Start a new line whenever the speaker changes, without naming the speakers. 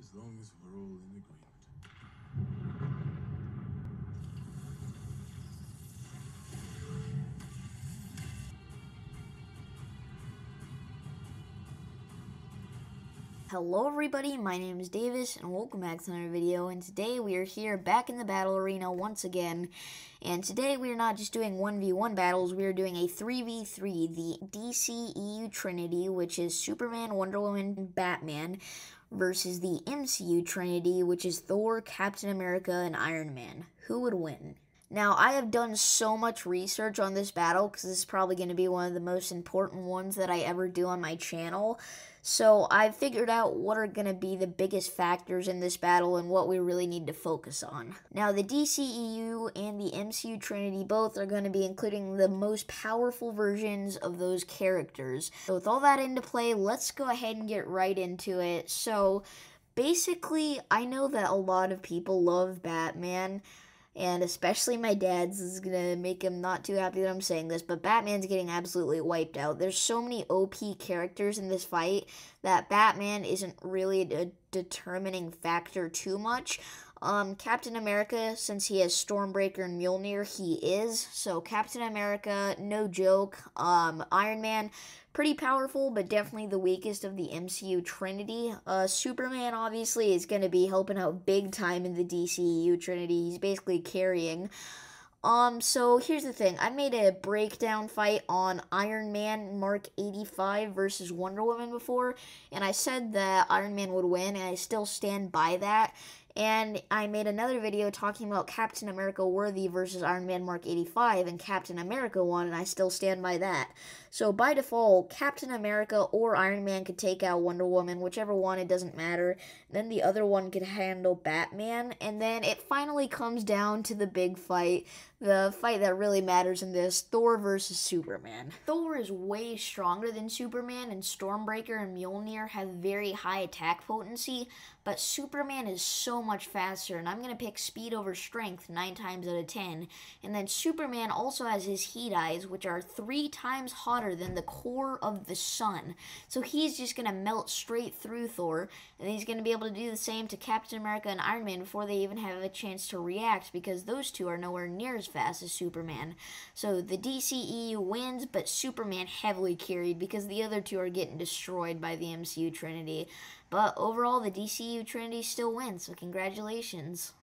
As long as we're all in agreement.
Hello everybody, my name is Davis and welcome back to another video. And today we are here back in the battle arena once again. And today we are not just doing 1v1 battles, we are doing a 3v3, the DCEU Trinity which is Superman, Wonder Woman, Batman versus the MCU Trinity which is Thor, Captain America, and Iron Man. Who would win? Now, I have done so much research on this battle because this is probably going to be one of the most important ones that I ever do on my channel. So, I've figured out what are going to be the biggest factors in this battle and what we really need to focus on. Now, the DCEU and the MCU Trinity both are going to be including the most powerful versions of those characters. So, with all that into play, let's go ahead and get right into it. So, basically, I know that a lot of people love Batman and especially my dad's is gonna make him not too happy that I'm saying this, but Batman's getting absolutely wiped out. There's so many OP characters in this fight that Batman isn't really a determining factor too much. Um, Captain America, since he has Stormbreaker and Mjolnir, he is. So Captain America, no joke. Um, Iron Man, pretty powerful, but definitely the weakest of the MCU Trinity. Uh, Superman obviously is going to be helping out big time in the DCU Trinity. He's basically carrying. Um, so here's the thing. I made a breakdown fight on Iron Man Mark 85 versus Wonder Woman before, and I said that Iron Man would win, and I still stand by that. And I made another video talking about Captain America Worthy versus Iron Man Mark 85, and Captain America won, and I still stand by that. So by default, Captain America or Iron Man could take out Wonder Woman, whichever one, it doesn't matter. Then the other one could handle Batman, and then it finally comes down to the big fight, the fight that really matters in this, Thor versus Superman. Thor is way stronger than Superman, and Stormbreaker and Mjolnir have very high attack potency, but Superman is so much faster, and I'm going to pick speed over strength 9 times out of 10. And then Superman also has his heat eyes, which are 3 times hotter than the core of the sun. So he's just going to melt straight through Thor, and he's going to be able to do the same to Captain America and Iron Man before they even have a chance to react, because those two are nowhere near as fast as Superman. So the DCEU wins, but Superman heavily carried because the other two are getting destroyed by the MCU Trinity. But overall, the DCU Trinity still wins, so congratulations.